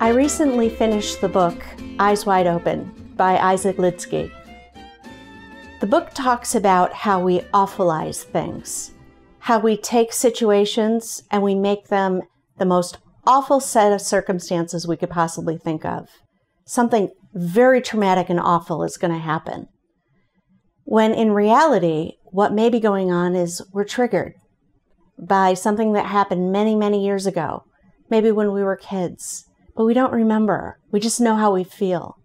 I recently finished the book Eyes Wide Open by Isaac Lidsky. The book talks about how we awfulize things, how we take situations and we make them the most awful set of circumstances we could possibly think of. Something very traumatic and awful is going to happen. When in reality, what may be going on is we're triggered by something that happened many, many years ago, maybe when we were kids, but we don't remember. We just know how we feel.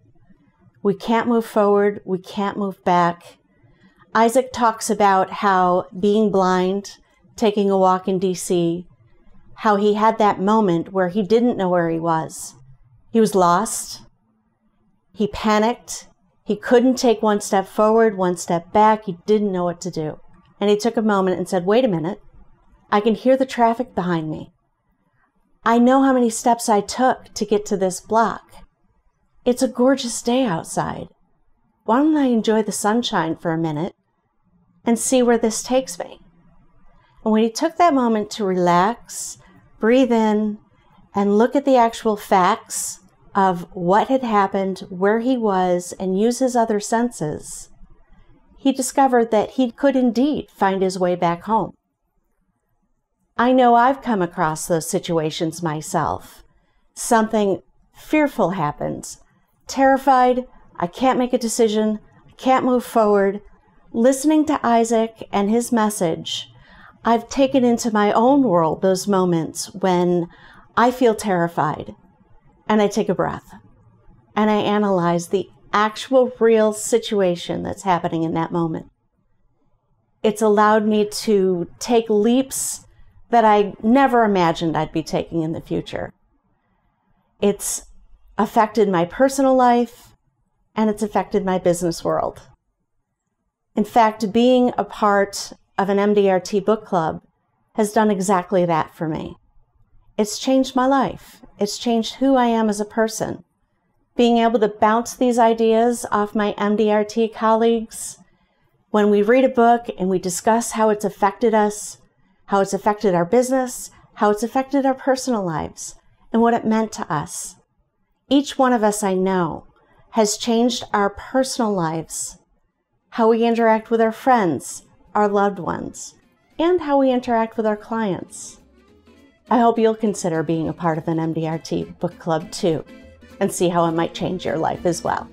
We can't move forward, we can't move back. Isaac talks about how being blind, taking a walk in DC, how he had that moment where he didn't know where he was. He was lost. He panicked. He couldn't take one step forward, one step back. He didn't know what to do. And he took a moment and said, Wait a minute. I can hear the traffic behind me. I know how many steps I took to get to this block. It's a gorgeous day outside. Why don't I enjoy the sunshine for a minute and see where this takes me? And when he took that moment to relax, breathe in, and look at the actual facts of what had happened, where he was, and use his other senses, he discovered that he could indeed find his way back home. I know I've come across those situations myself. Something fearful happens. Terrified, I can't make a decision, I can't move forward. Listening to Isaac and his message, I've taken into my own world those moments when I feel terrified and I take a breath and I analyze the actual real situation that's happening in that moment. It's allowed me to take leaps that I never imagined I'd be taking in the future. It's affected my personal life and it's affected my business world. In fact, being a part of an MDRT book club has done exactly that for me. It's changed my life. It's changed who I am as a person. Being able to bounce these ideas off my MDRT colleagues, when we read a book and we discuss how it's affected us, how it's affected our business, how it's affected our personal lives, and what it meant to us. Each one of us I know has changed our personal lives, how we interact with our friends, our loved ones, and how we interact with our clients. I hope you'll consider being a part of an MDRT book club too and see how it might change your life as well.